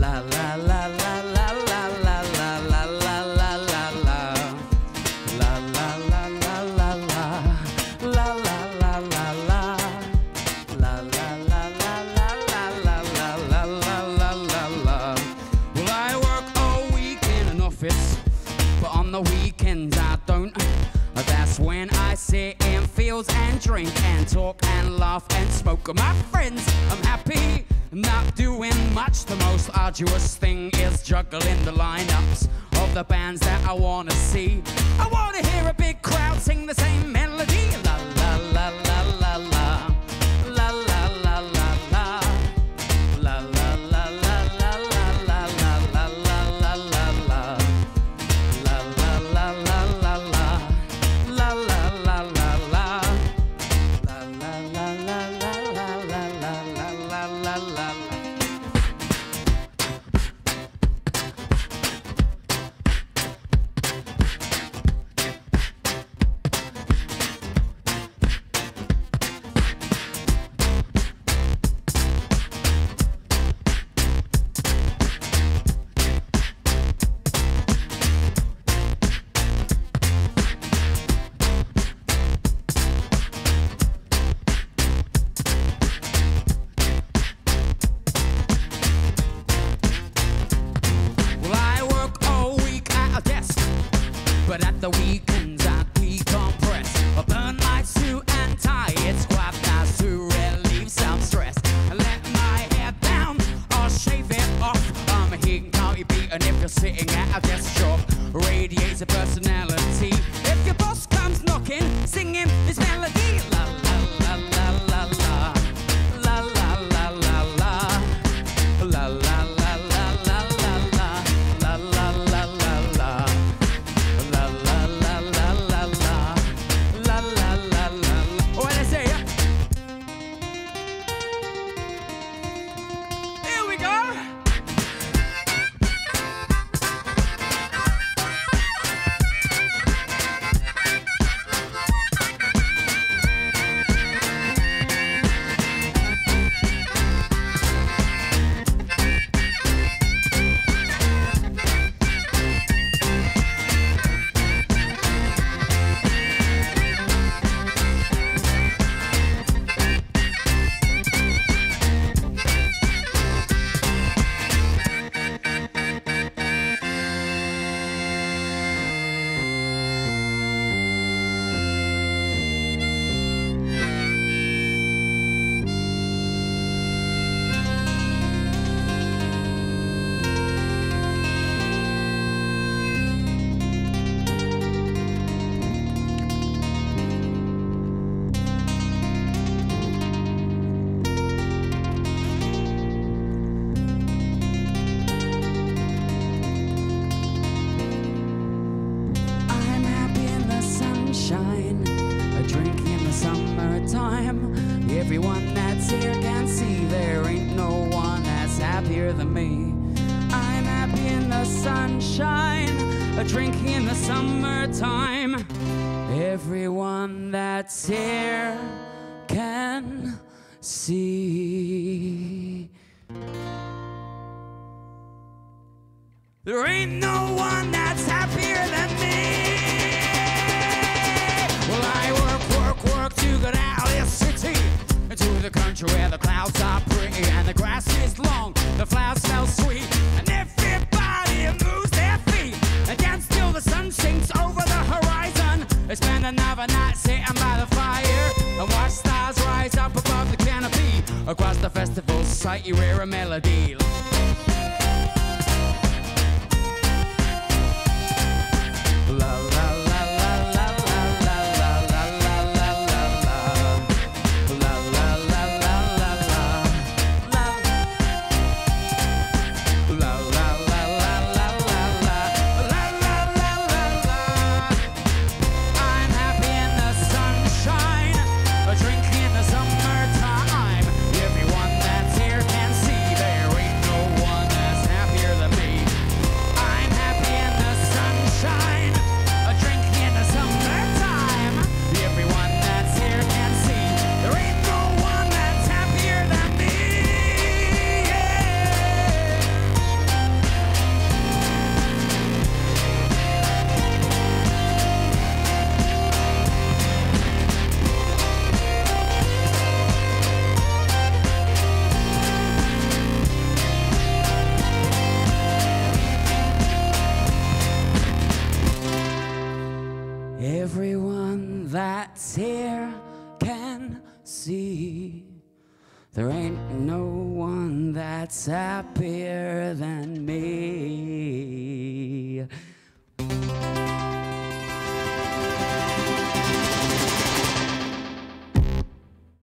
la la. drink and talk and laugh and smoke. My friends, I'm happy, not doing much. The most arduous thing is juggling the lineups of the bands that I wanna see. I wanna hear a big crowd. personality. If your boss comes knocking, singing this happier than me. I'm happy in the sunshine, a drinking in the summertime. Everyone that's here can see. There ain't no one that's happier than me. sight, you hear a melody. that tear can see. There ain't no one that's happier than me.